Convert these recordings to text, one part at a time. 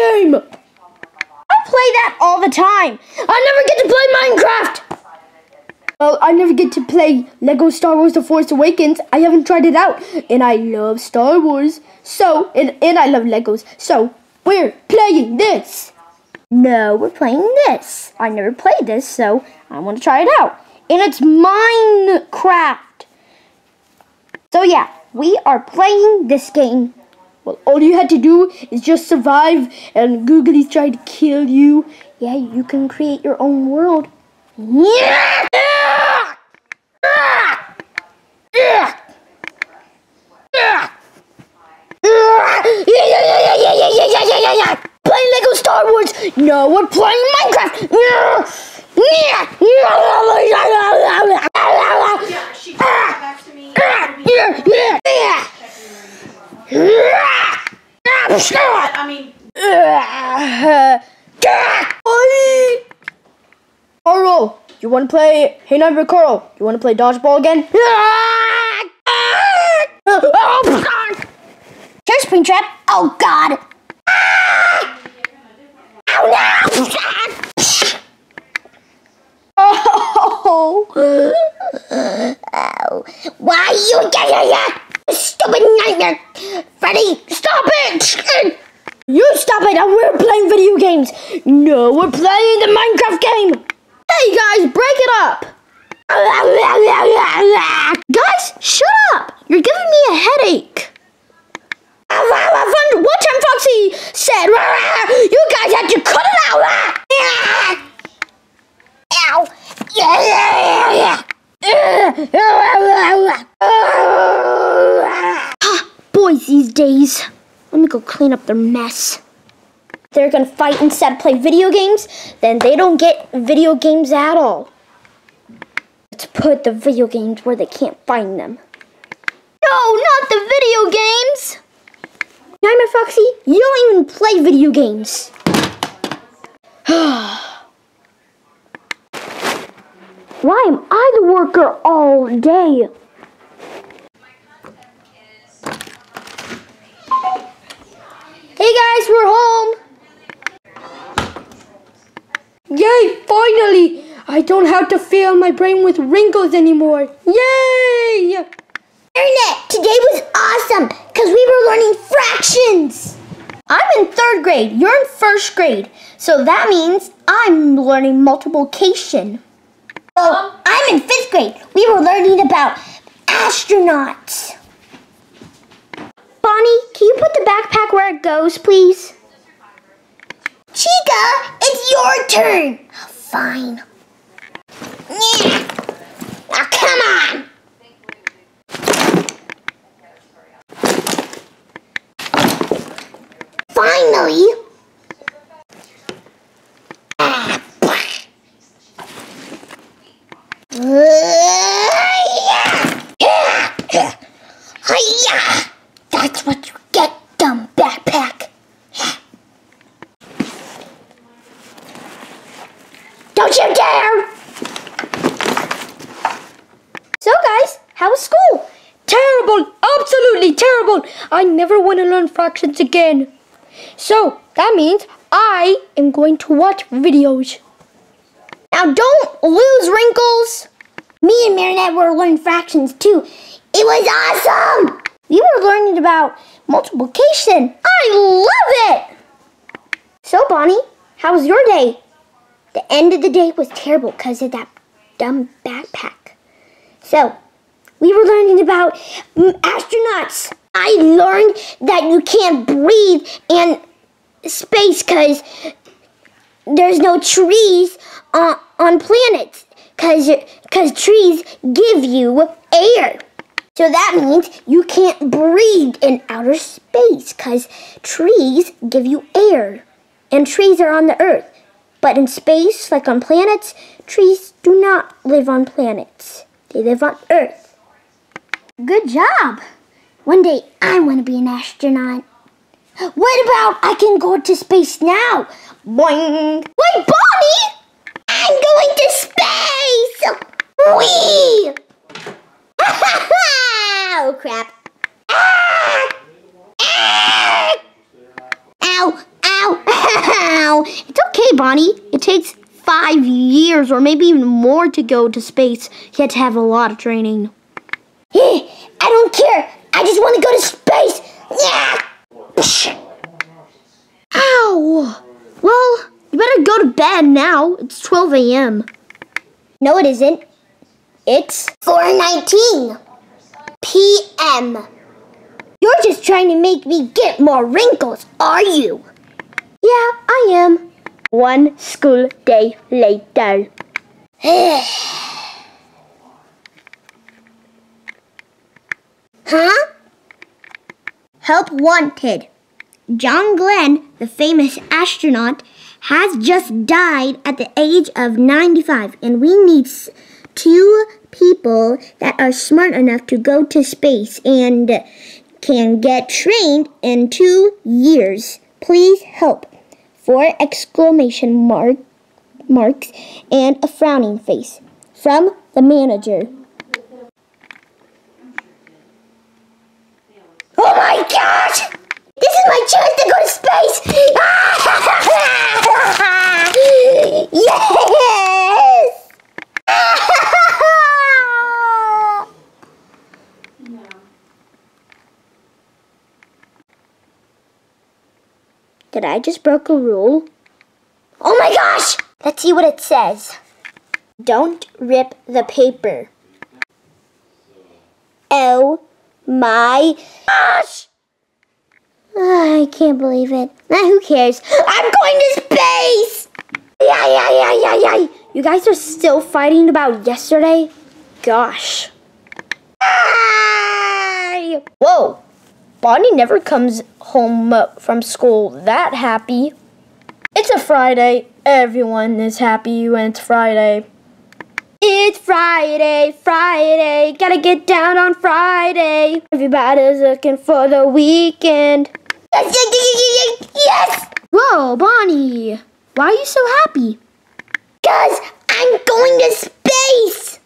game. I play that all the time. I never get to play Minecraft. Well, I never get to play Lego Star Wars The Force Awakens. I haven't tried it out. And I love Star Wars. So, and, and I love Legos. So, we're playing this. No, we're playing this. I never played this, so I want to try it out. And it's Minecraft. So yeah, we are playing this game. Well, all you had to do is just survive and Googly's tried to kill you. Yeah, you can create your own world. Yeah! Playing Lego Star Wars. No, we're playing Minecraft. Yeah, she back to me. I mean, Carl, you want to play? Hey, number Carl, you want to play dodgeball again? Here's Springtrap. Oh God! Oh no! Oh! oh. Why you get here? Stupid nightmare! Freddy, stop it! You stop it! And we're playing video games. No, we're playing the Minecraft game. Hey guys, break it up! Guys, shut up! You're giving me a headache. One time Foxy said, you guys have to cut it out. Ow. Boys these days. Let me go clean up their mess. They're gonna fight instead of play video games, then they don't get video games at all. Let's put the video games where they can't find them. No, not the video games! Nightmare Foxy, you don't even play video games. Ah. Why am I the worker all day? Hey guys, we're home. Yay, finally! I don't have to fill my brain with wrinkles anymore. Yay! Internet, today was awesome because we were learning fractions. I'm in third grade. You're in first grade. So that means I'm learning multiplication. Oh, I'm in fifth grade. We were learning about astronauts. Bonnie, can you put the backpack where it goes, please? Chica, it's your turn. Fine. Yeah. Now come on. Finally. Ah, Hiya! That's what you get, dumb backpack. Don't you dare! So, guys, how was school? Terrible, absolutely terrible. I never fractions again. So, that means I am going to watch videos. Now, don't lose wrinkles. Me and Marionette were learning fractions too. It was awesome! We were learning about multiplication. I love it! So, Bonnie, how was your day? The end of the day was terrible because of that dumb backpack. So, we were learning about astronauts. I learned that you can't breathe in space because there's no trees on, on planets because cause trees give you air. So that means you can't breathe in outer space because trees give you air. And trees are on the earth. But in space, like on planets, trees do not live on planets. They live on Earth. Good job. One day I want to be an astronaut. What about I can go to space now? Boing. Wait, Bonnie! I'm going to space! Whee! oh, crap. Ah! Ah! Ow! Ow! Ow! It's okay, Bonnie. It takes five years or maybe even more to go to space. You have to have a lot of training. I don't care. I just want to go to space. Yeah. Ow! Well, you better go to bed now. It's 12 a.m. No, it isn't. It's 419 p.m. You're just trying to make me get more wrinkles, are you? Yeah, I am. One school day later. Huh? Help wanted. John Glenn, the famous astronaut, has just died at the age of 95, and we need two people that are smart enough to go to space and can get trained in two years. Please help. Four exclamation mark, marks and a frowning face from the manager. Oh my gosh! This is my chance to go to space! yes! Did I just broke a rule? Oh my gosh! Let's see what it says. Don't rip the paper. Oh my gosh! Ah, I can't believe it. Nah, who cares? I'm going to space! Yeah, yeah, yeah, yeah, yeah. You guys are still fighting about yesterday? Gosh. Whoa. Bonnie never comes home from school that happy. It's a Friday. Everyone is happy when it's Friday. It's Friday, Friday. Gotta get down on Friday. Everybody's looking for the weekend. Yes, yes, yes! Whoa, Bonnie. Why are you so happy? Because I'm going to space!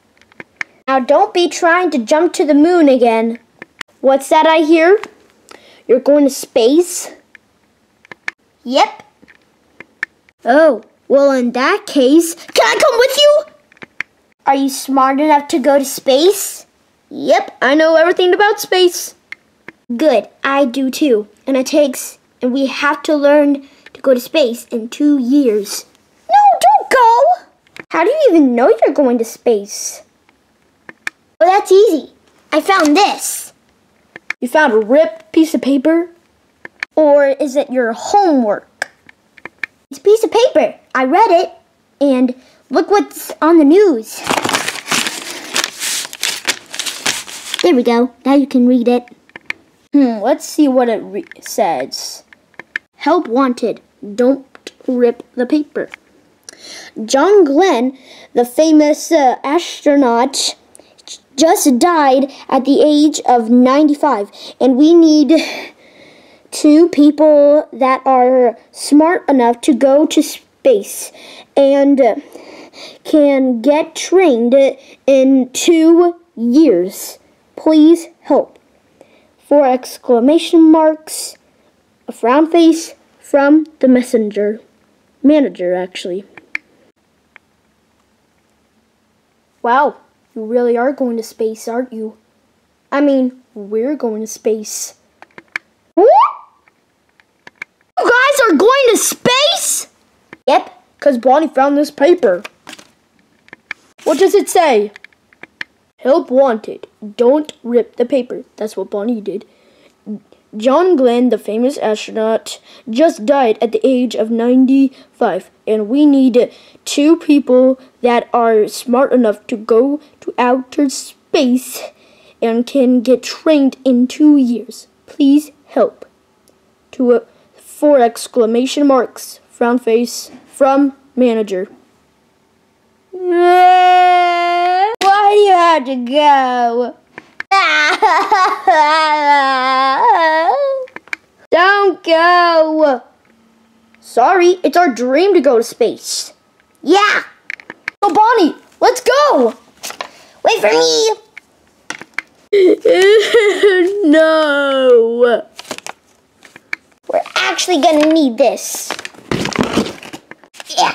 Now don't be trying to jump to the moon again. What's that I hear? You're going to space? Yep. Oh, well, in that case, can I come with you? Are you smart enough to go to space? Yep, I know everything about space. Good, I do too. And it takes, and we have to learn to go to space in two years. No, don't go! How do you even know you're going to space? Well, that's easy. I found this. You found a ripped piece of paper? Or is it your homework? It's a piece of paper. I read it, and look what's on the news. There we go. Now you can read it. Hmm, let's see what it re- says. Help wanted. Don't rip the paper. John Glenn, the famous uh, astronaut, just died at the age of 95, and we need two people that are smart enough to go to space and uh, can get trained in two years. Please help. Four exclamation marks, a frown face from the messenger. Manager, actually. Wow, you really are going to space, aren't you? I mean, we're going to space. What? You guys are going to space? Yep. Because Bonnie found this paper. What does it say? Help wanted. Don't rip the paper. That's what Bonnie did. John Glenn, the famous astronaut, just died at the age of 95, and we need two people that are smart enough to go to outer space and can get trained in two years. Please help. To uh, four exclamation marks, frown face from manager. Why do you have to go? Don't go. Sorry, it's our dream to go to space. Yeah. Oh, Bonnie, let's go. Wait for me. no. We're actually gonna need this. Yeah.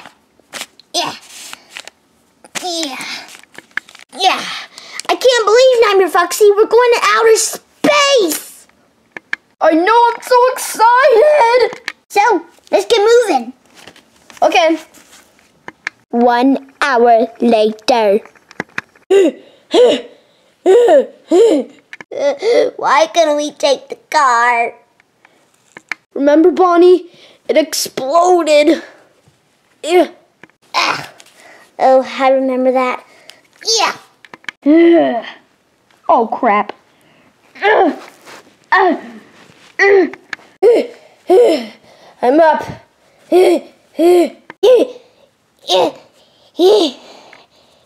Foxy. We're going to outer space. I know, I'm so excited! So, let's get moving. Okay. One hour later. Why couldn't we take the car? Remember, Bonnie? It exploded. Yeah. Ah. Oh, I remember that. Yeah. Oh, crap. I'm up.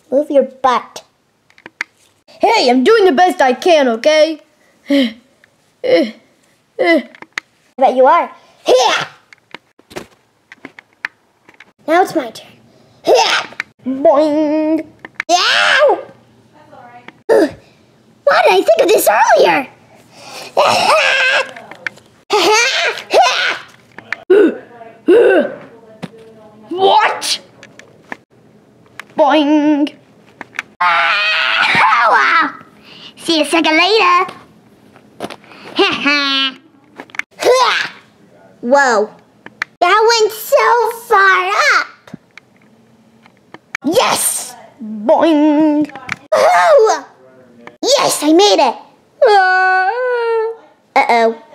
Move your butt. Hey, I'm doing the best I can, okay? I bet you are. Now it's my turn. Boing. Ow! That's alright. Ugh. Why did I think of this earlier? What? Boing. See you a second later. Whoa. That went so far up. Yes! Boing. Yes, I made it. Ah. Uh-oh.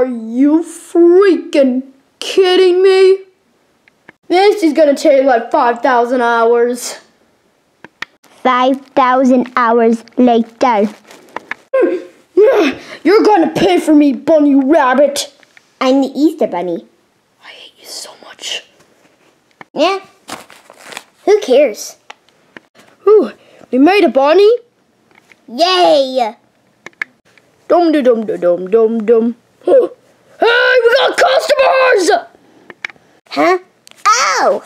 Are you freaking kidding me? This is gonna take like 5,000 hours. 5,000 hours later. You're gonna pay for me, bunny rabbit. I'm the Easter Bunny. I hate you so much. Yeah. Who cares? Whew, we made a bunny. Yay! Dum dum dum dum dum dum customers! Huh? Oh!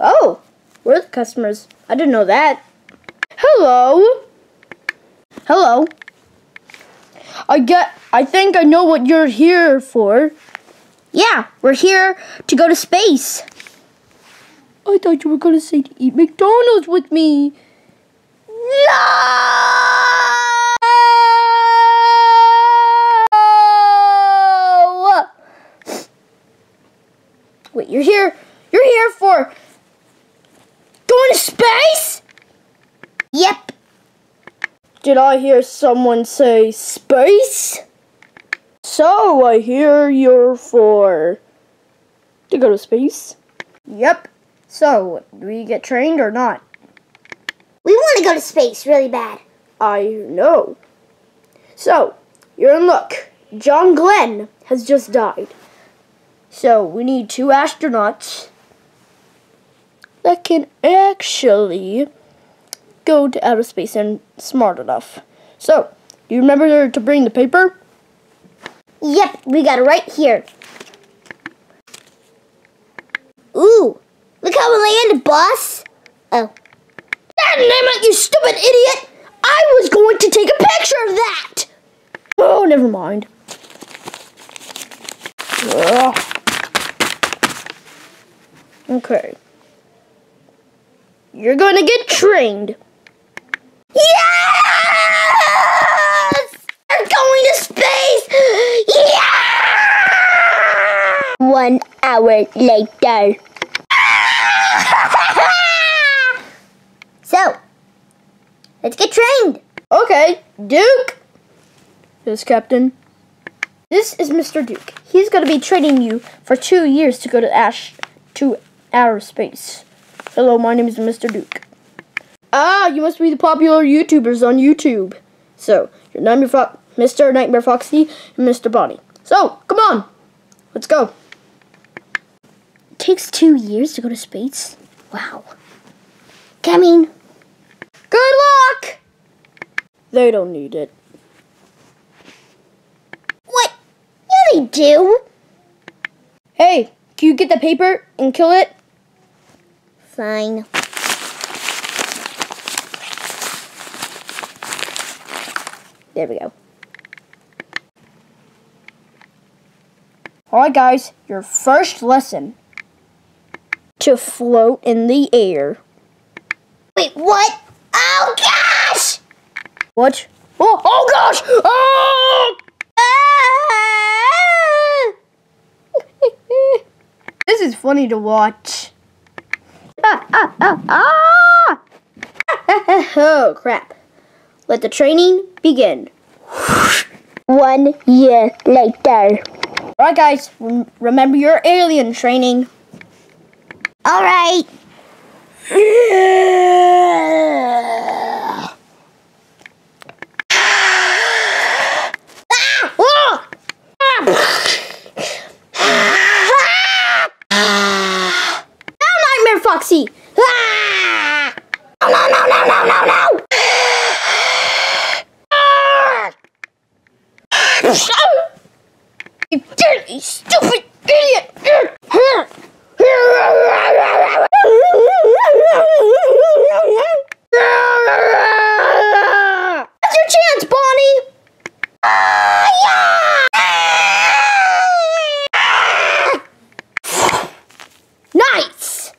Oh, we're the customers. I didn't know that. Hello. Hello. I get. I think I know what you're here for. Yeah, we're here to go to space. I thought you were gonna say to eat McDonald's with me. No! Wait, you're here. You're here for going to space? Yep. Did I hear someone say space? So I hear you're for to go to space. Yep. So, do we get trained or not? We want to go to space really bad. I know. So, you're in luck. John Glenn has just died. So, we need two astronauts that can actually go to outer space and smart enough. So, do you remember to bring the paper? Yep, we got it right here. Ooh, look how we landed, boss. Oh, Damn it, you stupid idiot! I was going to take a picture of that! Oh, never mind. Ugh. Okay. You're going to get trained. yes! We're going to space! Yeah! One hour later. so, let's get trained. Okay, Duke. Yes, Captain. This is Mr. Duke. He's going to be training you for two years to go to Ash to outer space. Hello, my name is Mr. Duke. Ah, you must be the popular YouTubers on YouTube. So, you're Nightmare Fo- Mr. Nightmare Foxy and Mr. Bonnie. So, come on, let's go. It takes two years to go to space? Wow. Coming. Good luck. They don't need it. What? Yeah, they do. Hey, can you get the paper and kill it? Fine. There we go. Alright, guys, your first lesson to float in the air. Wait, what? Oh gosh! What? Oh, oh gosh! Oh! Ah! this is funny to watch. Ah, ah, ah, ah! oh, crap. Let the training begin. One year later. Alright, guys, remember your alien training. All right. Ah! Ah, Nightmare Foxy! Ah! No, no, no, no, no, no, no! You dirty, stupid idiot! That's your chance, Bonnie! Nice!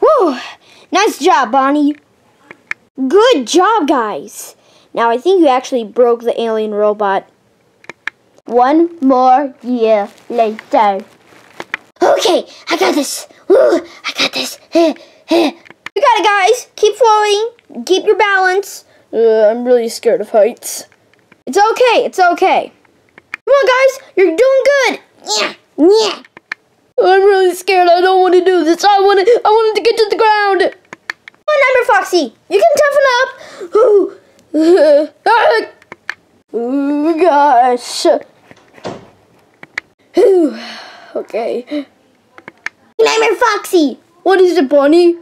Whew! Nice job, Bonnie. Good job, guys. Now I think you actually broke the alien robot. One more year later. Okay, I got this. Ooh, I got this. You got it, guys. Keep floating. Keep your balance. Uh, I'm really scared of heights. It's okay. It's okay. Come on, guys. You're doing good. Yeah, yeah. I'm really scared. I don't want to do this. I want to. I wanted to get to the ground. On, Nightmare Foxy. You can toughen up. Ooh. Oh gosh. Okay. Nightmare Foxy, What is it, Bonnie?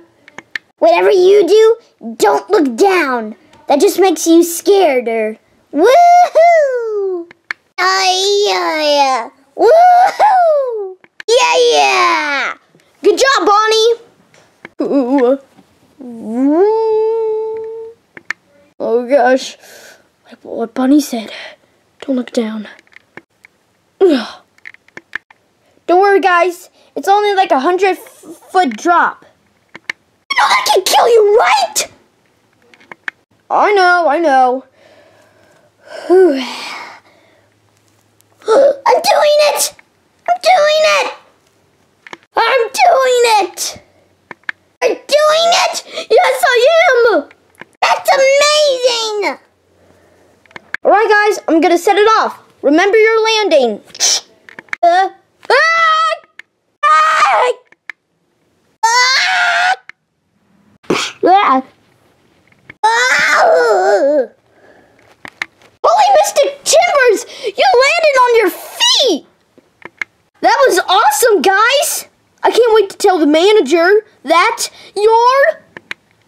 whatever you do, don't look down. That just makes you scareder. Woohoo! Yeah, yeah. Woohoo! Yeah, yeah! Good job, Bonnie. Ooh. Oh gosh. Like what Bunny said. Don't look down. Don't worry, guys. It's only like a hundred foot drop. You know that can kill you, right? I know, I know. I'm doing it! I'm doing it! I'm doing it! I'm doing it! Yes, I am. That's amazing! All right, guys. I'm gonna set it off. Remember your landing. Uh. Ah! Ah! Ah! Ah! Holy Mystic Timbers! You landed on your feet! That was awesome, guys! I can't wait to tell the manager that you're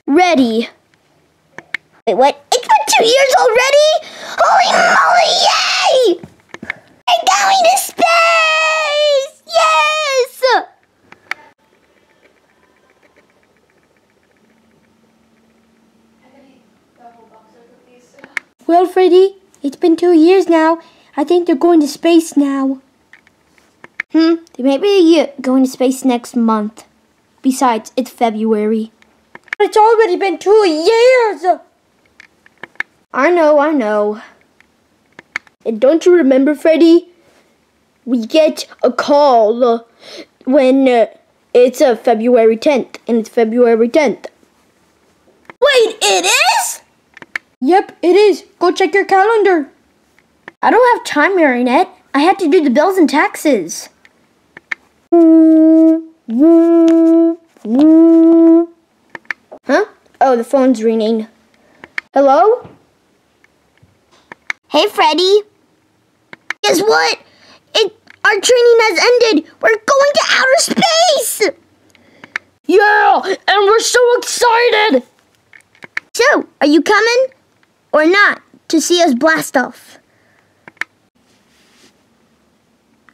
ready. Wait, what? It's been two years already? Holy moly, yay! I'm going to space! Yes! Well, Freddy, it's been two years now. I think they're going to space now. Hmm, they may be going to space next month. Besides, it's February. But it's already been two years! I know, I know. And don't you remember, Freddy? We get a call when uh, it's uh, February 10th, and it's February 10th. Wait, it is? Yep, it is. Go check your calendar. I don't have time, Marionette. I have to do the bills and taxes. Huh? Oh, the phone's ringing. Hello? Hey, Freddy. Guess what? It our training has ended. We're going to outer space. Yeah, and we're so excited. So, are you coming or not to see us blast off?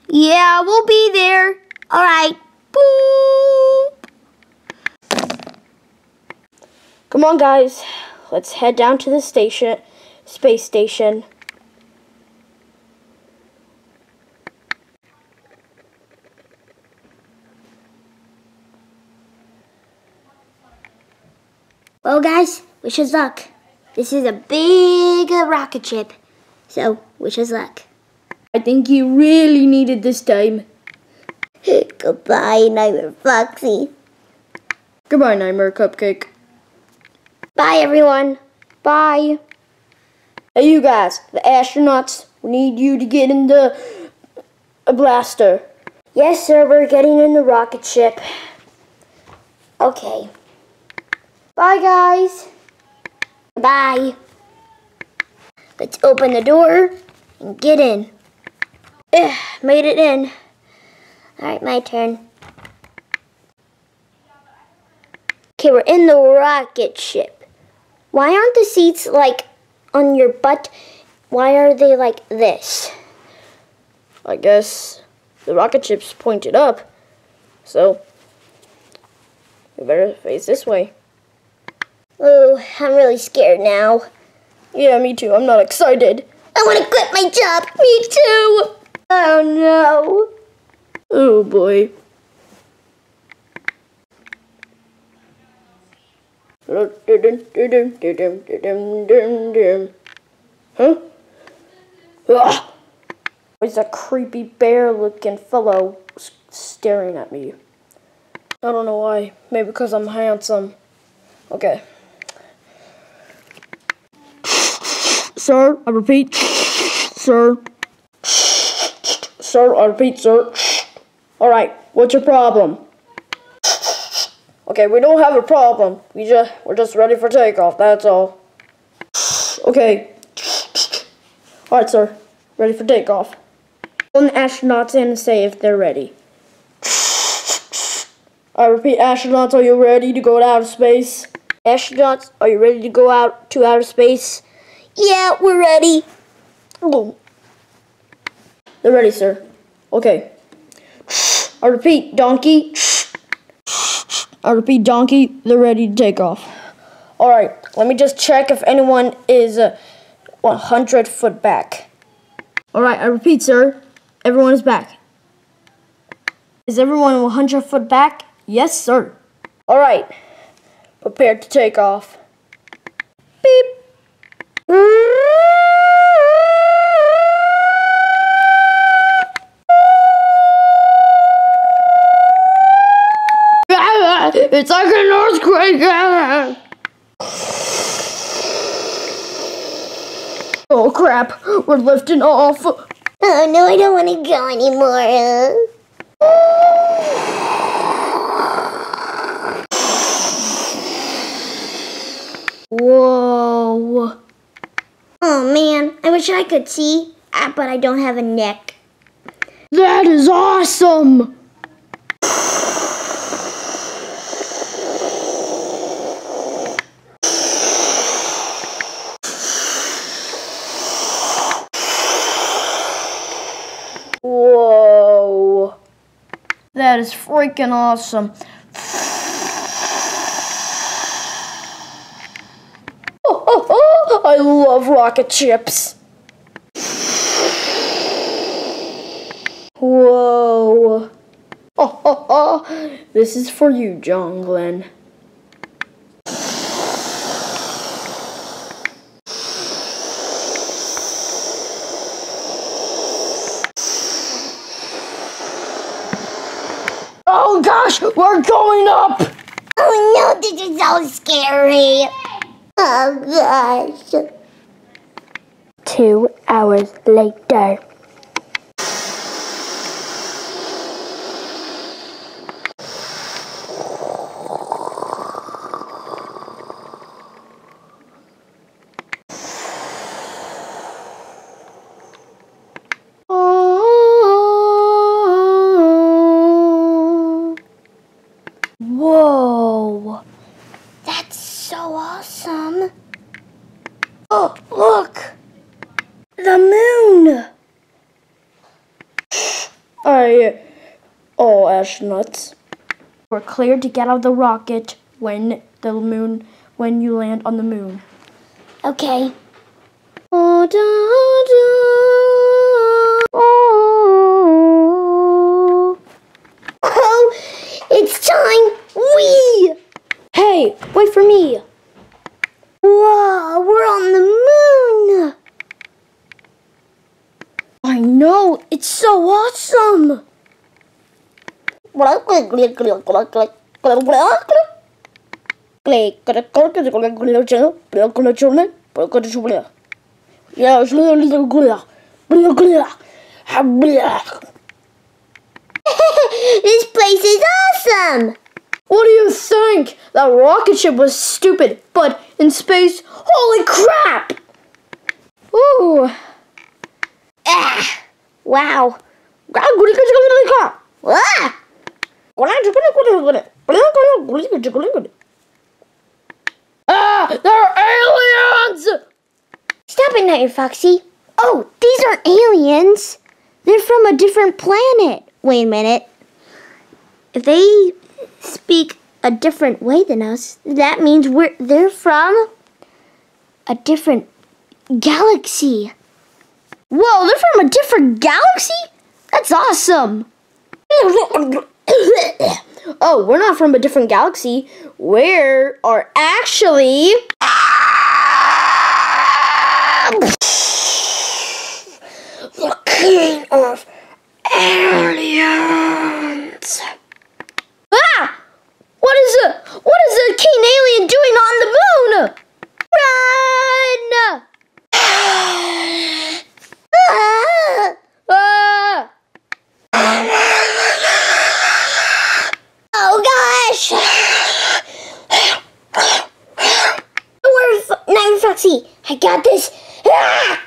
Yeah, we'll be there. All right. Boop. Come on, guys. Let's head down to the station, space station. Well, guys, wish us luck. This is a big rocket ship. So, wish us luck. I think you really needed this time. Goodbye, Nightmare Foxy. Goodbye, Nightmare Cupcake. Bye, everyone. Bye. Hey, you guys, the astronauts, we need you to get in the a blaster. Yes, sir, we're getting in the rocket ship. Okay. Bye, guys. Bye. Let's open the door and get in. Ugh, made it in. All right, my turn. Okay, we're in the rocket ship. Why aren't the seats like on your butt? Why are they like this? I guess the rocket ship's pointed up, so we better face this way. Oh, I'm really scared now. Yeah, me too. I'm not excited. I want to quit my job. Me too. Oh no. Oh boy. Huh? Ah! Ugh. Why's that creepy bear looking fellow staring at me? I don't know why. Maybe because I'm handsome. Okay. Sir, I repeat. Sir. Sir, I repeat, sir. Alright, what's your problem? Okay, we don't have a problem. We just we're just ready for takeoff, that's all. Okay. Alright, sir. Ready for takeoff. Phone the astronauts in and say if they're ready. I repeat, astronauts, are you ready to go to outer space? Astronauts, are you ready to go out to outer space? Yeah, we're ready. They're ready, sir. Okay. I repeat, donkey. I repeat, donkey. They're ready to take off. All right. Let me just check if anyone is uh, 100 foot back. All right. I repeat, sir. Everyone is back. Is everyone 100 foot back? Yes, sir. All right. Prepared to take off. Beep. It's like an earthquake. Oh crap, we're lifting off. Oh no, I don't want to go anymore. Whoa. Oh man, I wish I could see, ah, but I don't have a neck. That is awesome. Whoa. That is freaking awesome. I love rocket chips. Whoa. This is for you, John Glenn. Oh gosh, we're going up! Oh no, this is so scary. Oh gosh. Two hours later. Astronauts. We're cleared to get out of the rocket when the moon when you land on the moon. Okay. Oh, da, da, oh. Oh, it's time. We. Hey, wait for me. Whoa, we're on the moon. I know, it's so awesome. This place is awesome. What do you think? That rocket ship was stupid, but in space, holy crap! Ooh. Ah, wow. Ah, Ah, they're aliens! stop it, Nightmare Foxy. Oh, these aren't aliens. They're from a different planet. Wait a minute. If they speak a different way than us, that means we're they're from a different galaxy. Whoa, they're from a different galaxy? That's awesome! oh, we're not from a different galaxy. We are actually. The king of aliens. Ah! What is it? What is the king alien doing on the moon? Run! Ah, Ah! oh gosh! Don't worry, Fo- Nightmare Foxy. I got this. Ah!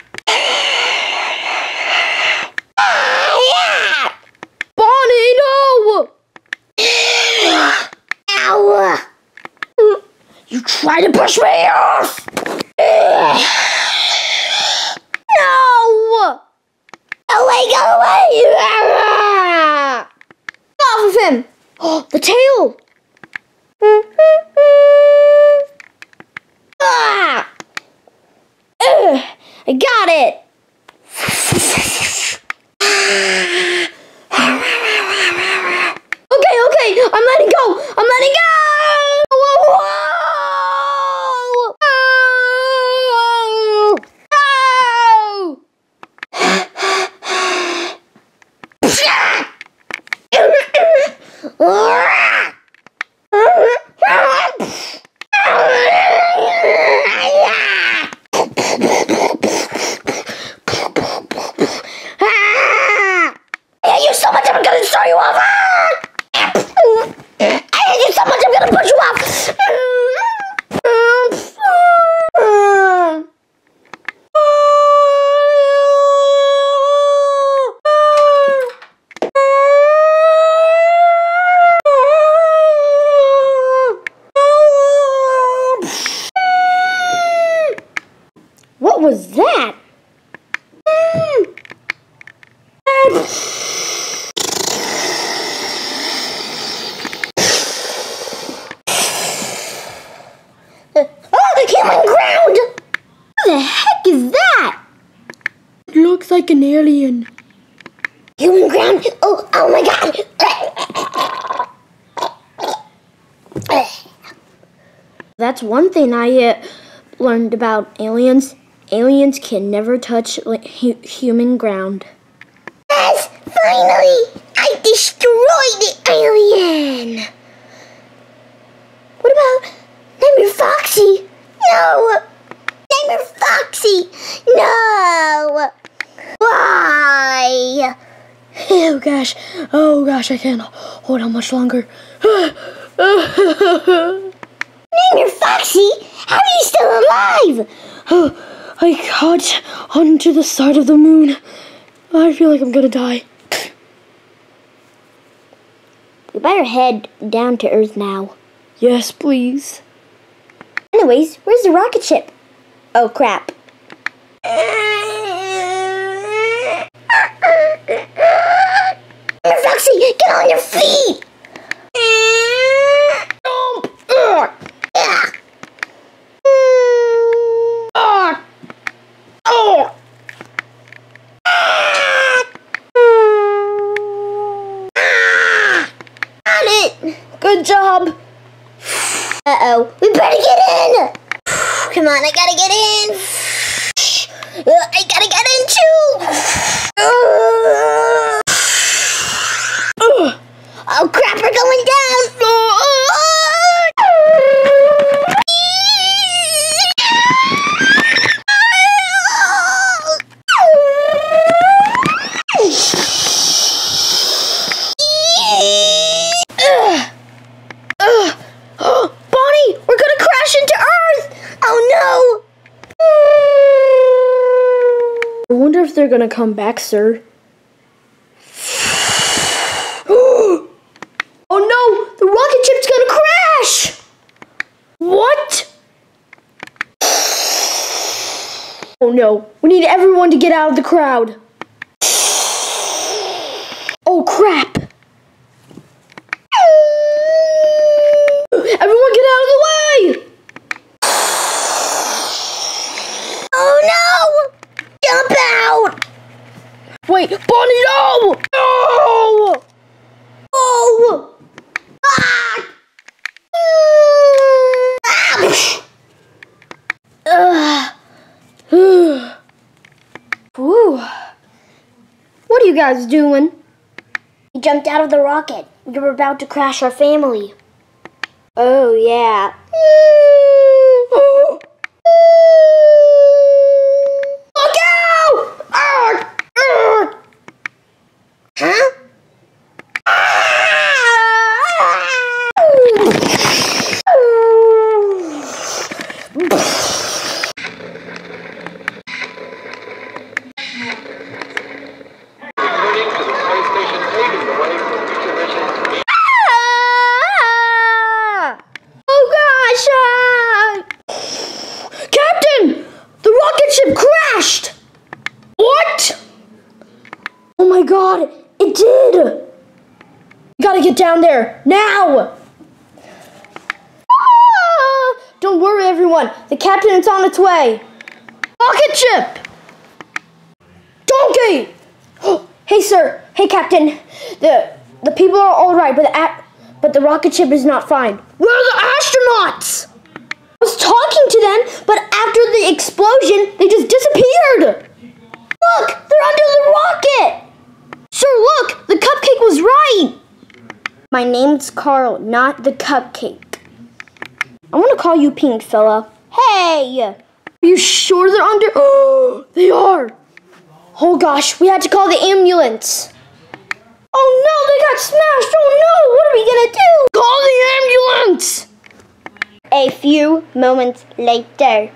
Ah, yeah! Bonnie, no! Ow! You try to push me off! No! Go away, go away! Off of him! Oh, the tail! Ah! Ugh, I got it! Okay, okay, I'm letting go! I'm letting go! Whoa, whoa! Oh! Oh! I hate you so much, I'm gonna throw you off! I hate you so much, I'm gonna push you off! What was that? Oh, human ground! What the heck is that? It looks like an alien. Human ground? Oh, oh my god! That's one thing I uh, learned about aliens. Aliens can never touch like, hu- human ground. Yes, finally! I destroyed the alien! What about Nightmare Foxy? No! Nightmare Foxy! No! Oh gosh, oh gosh, I can't hold on much longer. Nightmare Foxy? How are you still alive? Oh, I got onto the side of the moon. I feel like I'm gonna die. We better head down to Earth now. Yes, please. Anyways, where's the rocket ship? Oh crap. Uh, Nightmare Foxy, Bonnie, get on your feet! Sir. oh no! The rocket ship's gonna crash! What? Oh no, we need everyone to get out of the crowd. Oh crap! Everyone get out of the way! no! Oh no! Jump out! Wait, Bonnie, no! No! Oh! Ah! Ouch! Ugh. Whew. What are you guys doing? We jumped out of the rocket. We were about to crash our family. Oh, yeah. Look out! Arr! Arr! Huh? Returning to the space station paving the way for future missions. Oh gosh! ah! Captain! The rocket ship crashed! What? Oh my god, it did! You gotta get down there, now! Ah! Don't worry, everyone. The captain is on its way. Rocket ship! Donkey! hey, sir. Hey, captain. The the people are all right, but the but the rocket ship is not fine. Where are the astronauts? I was talking to them, but after the explosion, they just disappeared. Look, they're under the rocket. Sir, look, the cupcake was right. My name's Carl, not the cupcake. I want to call you Pink Fella. Hey! Are you sure they're under? Oh, they are. Oh gosh, we had to call the ambulance. Oh no, they got smashed. Oh no, what are we gonna do? Call the ambulance. A few moments later.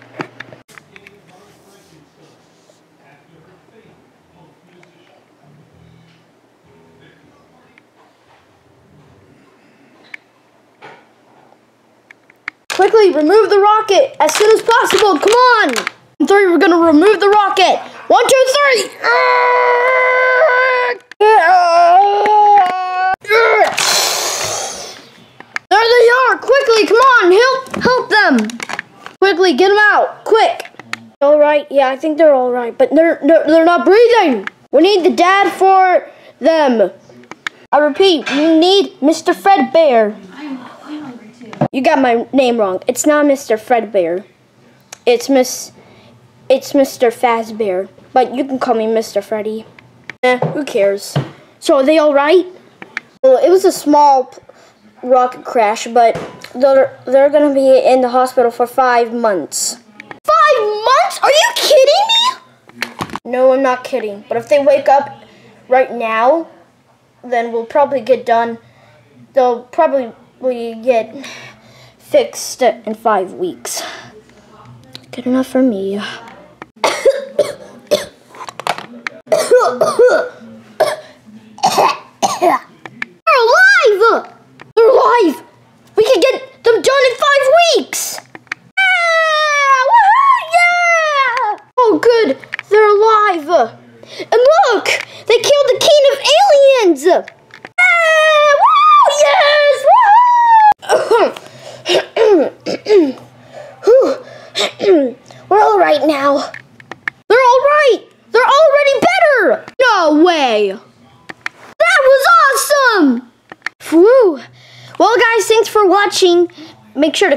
Quickly, remove the rocket as soon as possible. Come on. Three, we're gonna remove the rocket. One, two, three. There they are. Quickly, come on, help, help them. Quickly, get them out, quick. All right, yeah, I think they're all right, but they're they're, they're not breathing. We need the dad for them. I repeat, we need Mr. Hungry too. You got my name wrong. It's not Mr. Fredbear. It's Miss. It's Mr. Fazbear. But you can call me Mr. Freddy. Eh, who cares? So are they all right? Well, it was a small rocket crash, but they're they're gonna be in the hospital for five months. Five months? Are you kidding me? No, I'm not kidding. But if they wake up right now, then we'll probably get done. They'll probably get fixed it in five weeks. Good enough for me. They're alive! They're alive! We can get them done in five weeks! Yeah! Woohoo! Yeah! Oh, good. They're alive. And look! They killed the king of aliens! Whew. We're all right now. They're all right. They're already better. No way. That was awesome. Whew. Well, guys, thanks for watching. Make sure to